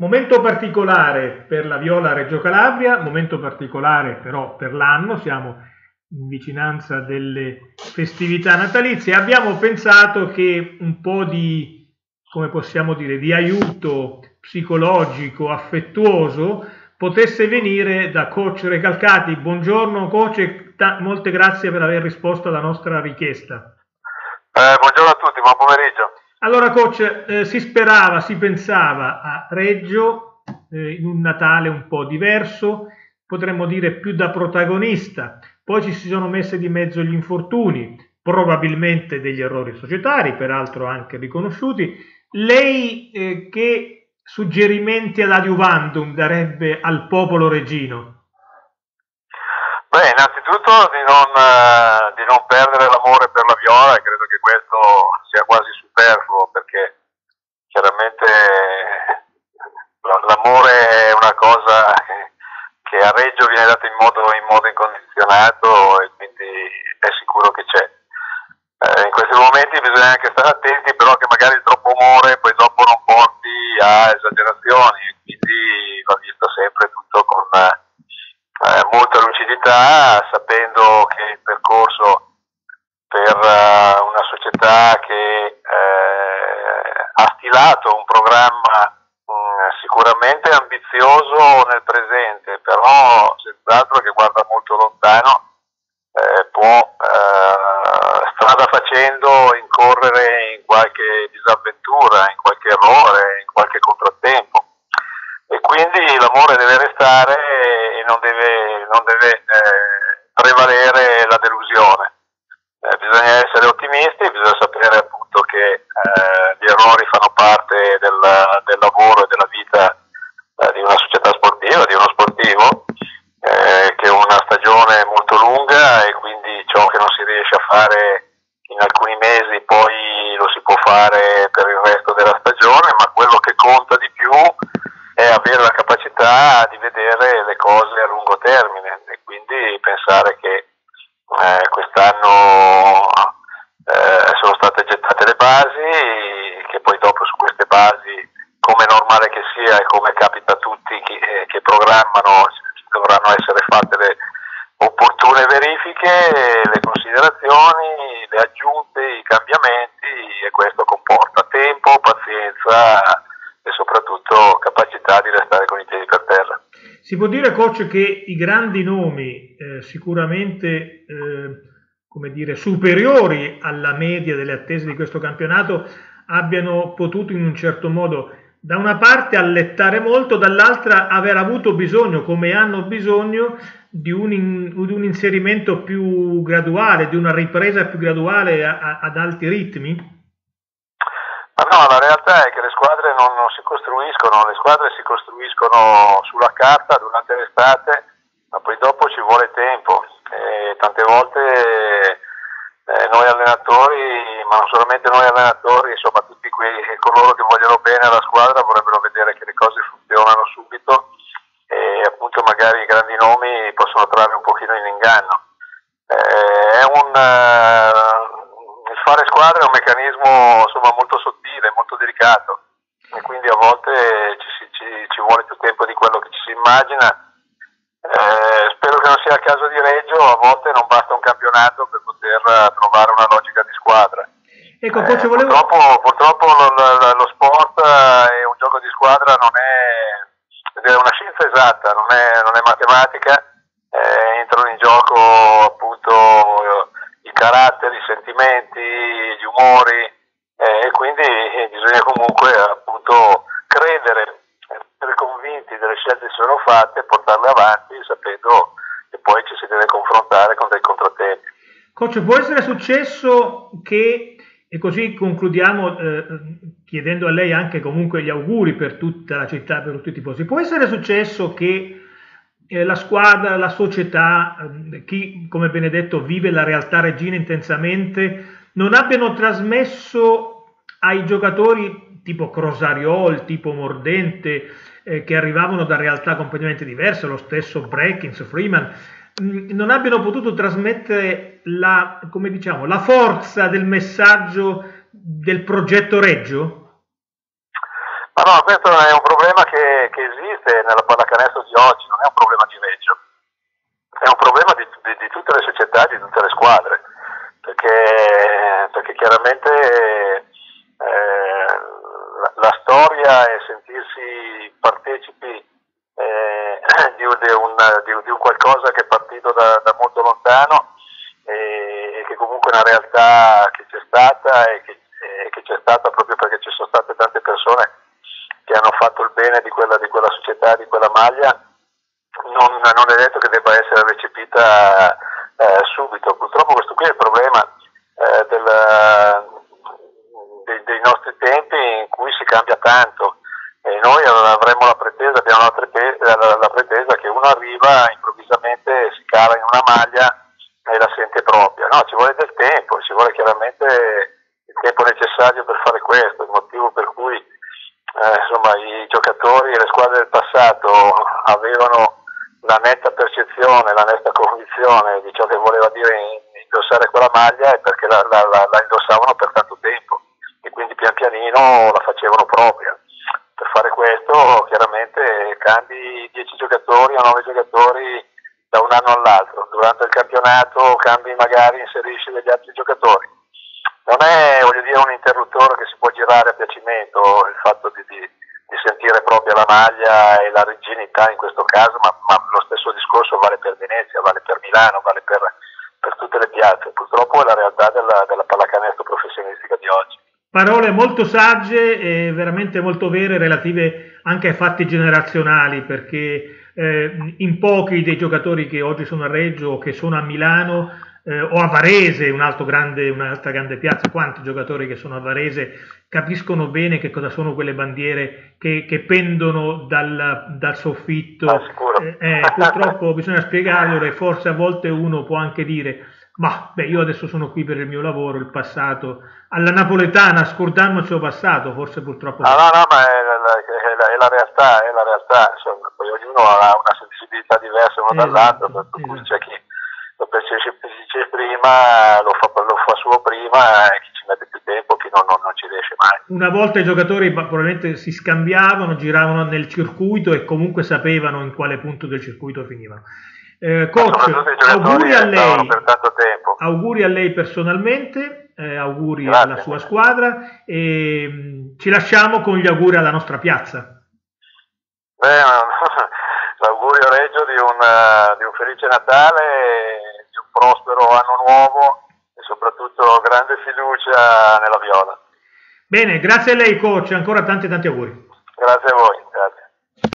Momento particolare per la Viola Reggio Calabria, momento particolare però per l'anno, siamo in vicinanza delle festività natalizie. Abbiamo pensato che un po' di, come possiamo dire, di aiuto psicologico, affettuoso, potesse venire da coach Recalcati. Buongiorno coach ta- molte grazie per aver risposto alla nostra richiesta. Eh, buongiorno a tutti, buon pomeriggio. Allora, coach, eh, si sperava, si pensava a Reggio eh, in un Natale un po' diverso, potremmo dire più da protagonista. Poi ci si sono messe di mezzo gli infortuni, probabilmente degli errori societari, peraltro anche riconosciuti. Lei eh, che suggerimenti ad adiuvandum darebbe al popolo regino? Beh, innanzitutto di non, eh, di non perdere l'amore per la viola, credo che questo sia quasi superfluo perché chiaramente l'amore è una cosa che a Reggio viene data in modo, in modo incondizionato e quindi è sicuro che c'è. Eh, in questi momenti bisogna anche stare attenti però che magari il troppo amore poi dopo non porti a esagerazioni, quindi va visto sempre tutto con eh, molta lucidità, sapendo che il percorso per uh, una società che eh, ha stilato un programma mm, sicuramente ambizioso nel presente, però senz'altro che guarda molto lontano, eh, può eh, strada facendo incorrere in qualche disavventura, in qualche errore, in qualche contrattempo. E quindi l'amore deve restare e non deve, non deve eh, prevalere la delusione eh, bisogna essere ottimisti, bisogna sapere appunto che eh, gli errori fanno del, lavoro e della vita eh, di una società sportiva, di uno sportivo, eh, che è una stagione molto lunga e quindi ciò che non si riesce a fare in alcuni mesi poi lo si può fare per il resto della stagione, ma quello che conta di più è avere la capacità di vedere le cose a lungo termine e quindi pensare che eh, quest'anno eh, sono state gettate le basi, che poi dopo su queste basi, come è normale che sia e come capita a tutti che, eh, che programmano, dovranno essere fatte le opportune verifiche, le considerazioni, le aggiunte, i cambiamenti e questo comporta tempo, pazienza e soprattutto capacità di restare con i piedi per terra. Si può dire, coach, che i grandi nomi, eh, sicuramente eh, come dire, superiori alla media delle attese di questo campionato, abbiano potuto in un certo modo, da una parte, allettare molto, dall'altra, aver avuto bisogno, come hanno bisogno, di un, in, di un inserimento più graduale, di una ripresa più graduale a, a, ad alti ritmi? Ma no, la realtà è che le squadre non, non, si costruiscono, le squadre si costruiscono sulla carta durante l'estate, ma poi dopo ci vuole tempo. E tante volte eh, noi allenatori, ma non solamente noi allenatori, insomma quei, coloro che vogliono bene alla squadra vorrebbero vedere che le cose funzionano subito e appunto magari i grandi nomi possono trarre un pochino in inganno. Eh, un, uh, il fare squadra è un meccanismo insomma, molto sottile molto delicato e quindi a volte ci, ci, ci vuole più tempo di quello che ci si immagina. Eh, spero che non sia il caso di Reggio, a volte non basta un campionato per poter trovare una logica di squadra. Ecco, eh, volevo... purtroppo, purtroppo lo, lo, lo, sport e un gioco di squadra non è, è una scienza esatta, non è, non è matematica, eh, entrano in gioco appunto i caratteri, i sentimenti, gli umori, eh, e quindi eh, bisogna comunque appunto credere, essere convinti delle scelte che sono fatte, portarle avanti sapendo che poi ci si deve confrontare con dei contrattempi. Coach, può essere successo che, e così concludiamo eh, chiedendo a lei anche comunque gli auguri per tutta la città, per tutti i tifosi, può essere successo che eh, la squadra, la società, eh, chi come Benedetto vive la realtà regina intensamente, non abbiano trasmesso ai giocatori tipo Crosariol, tipo Mordente, eh, che arrivavano da realtà completamente diverse, lo stesso Breckins, Freeman, non abbiano potuto trasmettere la, diciamo, la forza del messaggio del progetto Reggio? Ma no, questo è un problema che, che esiste nella pallacanestro di oggi, non è un problema di Reggio, è un problema di, di, di tutte le società, di tutte le squadre, perché, perché chiaramente eh, la, la, storia e sentirsi partecipi eh, di, un, di, un, qualcosa che è partito da, da molto lontano e, e, che comunque è una realtà che c'è stata e che, e che c'è stata proprio perché ci sono state tante persone che hanno fatto il bene di quella, di quella società, di quella maglia, non, non, è detto che debba essere recepita eh, subito. Purtroppo questo qui è il problema eh, del, dei, dei, nostri tempi in cui si cambia tanto e noi avremmo la pretesa, abbiamo la pretesa, la, la pretesa che uno arriva improvvisamente, si cala in una maglia e la sente propria. No, ci vuole del tempo, ci vuole chiaramente il tempo necessario per fare questo, il motivo per cui eh, insomma, i giocatori e le squadre del passato avevano la netta percezione, la netta convinzione di ciò che voleva dire indossare quella maglia e perché la, la, la, la indossavano per tanto tempo e quindi pian pianino la facevano propria. Per fare questo chiaramente cambi 10 giocatori o 9 giocatori da un anno all'altro, durante il campionato cambi magari, inserisci degli altri giocatori. Non è dire, un interruttore che si può girare a piacimento il fatto di, di, di sentire proprio la maglia e la rigidità in questo caso, ma, ma, lo stesso discorso vale per Venezia, vale per Milano, vale per, per tutte le piazze. Purtroppo è la realtà della, della pallacanestro professionistica di oggi. Parole molto sagge e veramente molto vere relative anche ai fatti generazionali, perché eh, in pochi dei giocatori che oggi sono a Reggio o che sono a Milano eh, o a Varese, un grande, un'altra grande piazza, quanti giocatori che sono a Varese capiscono bene che cosa sono quelle bandiere che, che pendono dal, dal soffitto. Ah, eh, eh, purtroppo bisogna spiegarlo e forse a volte uno può anche dire ma beh, io adesso sono qui per il mio lavoro, il passato, alla napoletana, scordarmoci il passato, forse purtroppo. No, no, no, ma è la, è la, è la realtà, è la realtà, insomma, poi ognuno ha una sensibilità diversa uno esatto, dall'altro, per esatto. cui c'è chi lo percepisce prima, lo fa, lo fa suo prima e chi ci mette più tempo, chi non, non, non, ci riesce mai. Una volta i giocatori probabilmente si scambiavano, giravano nel circuito e comunque sapevano in quale punto del circuito finivano. Eh, coach, auguri a, lei, auguri a lei personalmente, eh, auguri Grazie. alla sua squadra e mh, mm, ci lasciamo con gli auguri alla nostra piazza. Beh, l'augurio Reggio di un, di un felice Natale, prospero anno nuovo e soprattutto grande fiducia nella viola. Bene, grazie a lei coach, ancora tanti tanti auguri. Grazie a voi, grazie.